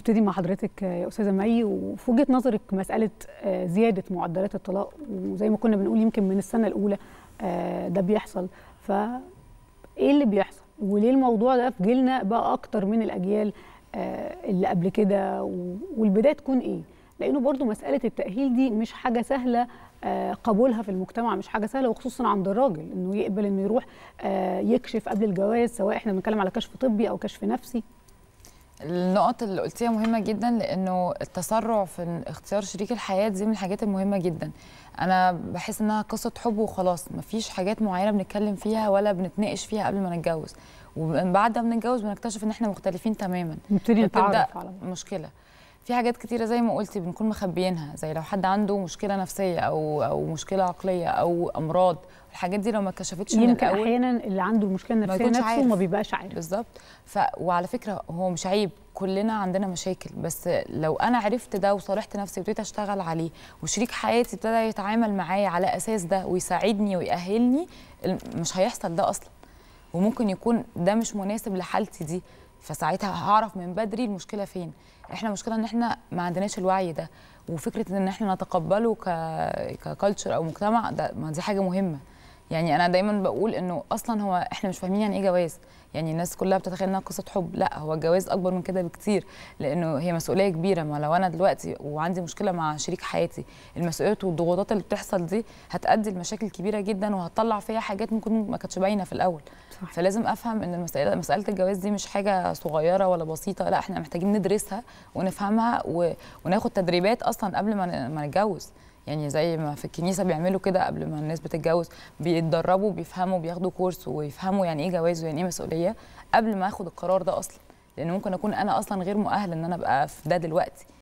ابتدي مع حضرتك يا أستاذة مي وفي وجهة نظرك مسألة زيادة معدلات الطلاق وزي ما كنا بنقول يمكن من السنة الأولى ده بيحصل. ف إيه اللي بيحصل؟ وليه الموضوع ده في جيلنا بقى أكتر من الأجيال اللي قبل كده؟ والبداية تكون إيه؟ لأنه برضو مسألة التأهيل دي مش حاجة سهلة قبولها في المجتمع مش حاجة سهلة وخصوصا عند الراجل إنه يقبل إنه يروح يكشف قبل الجواز سواء إحنا بنتكلم على كشف طبي أو كشف نفسي. النقط اللي قلتيها مهمة جدا لأنه التسرع في اختيار شريك الحياة دي من الحاجات المهمة جدا. أنا بحس إنها قصة حب وخلاص مفيش حاجات معينة بنتكلم فيها ولا بنتناقش فيها قبل ما نتجوز. وبعد ما بنتجوز بنكتشف إن إحنا مختلفين تماما. نبتدي نتعرف على مشكلة. في حاجات كتيرة زي ما قلتي بنكون مخبيينها زي لو حد عنده مشكلة نفسية أو أو مشكلة عقلية أو أمراض الحاجات دي لو ما اتكشفتش من يمكن الأول أحيانا اللي عنده المشكلة النفسية نفسه عارف. ما بيبقاش عارف. بالظبط. ف... وعلى فكرة هو مش عيب كلنا عندنا مشاكل بس لو أنا عرفت ده وصالحت نفسي وابتديت أشتغل عليه وشريك حياتي ابتدى يتعامل معايا على أساس ده ويساعدني ويأهلني مش هيحصل ده أصلا. وممكن يكون ده مش مناسب لحالتي دي فساعتها هعرف من بدري المشكلة فين. إحنا المشكلة إن إحنا ما عندناش الوعي ده وفكرة إن إحنا نتقبله ك ككالتشر أو مجتمع ده ما دي حاجة مهمة. يعني أنا دايما بقول إنه أصلا هو إحنا مش فاهمين يعني إيه جواز. يعني الناس كلها بتتخيل إنها قصة حب. لا هو الجواز أكبر من كده بكتير لأنه هي مسؤولية كبيرة. ما لو أنا دلوقتي وعندي مشكلة مع شريك حياتي المسؤوليات والضغوطات اللي بتحصل دي هتؤدي لمشاكل كبيرة جدا وهتطلع فيها حاجات ممكن ما كانتش باينة في الأول. صح. فلازم أفهم إن المسألة مسألة الجواز دي مش حاجة صغيرة ولا بسيطة. لا إحنا محتاجين ندرسها ونفهمها و... وناخد تدريبات أصلا قبل ما ما نتجوز. يعني زي ما في الكنيسة بيعملوا كده قبل ما الناس بتتجوز بيتدربوا بيفهموا بياخدوا كورس ويفهموا يعني إيه جواز ويعني إيه مسؤولية قبل ما آخد القرار ده أصلا. لأن ممكن أكون أنا أصلا غير مؤهل إن أنا أبقى في ده دلوقتي.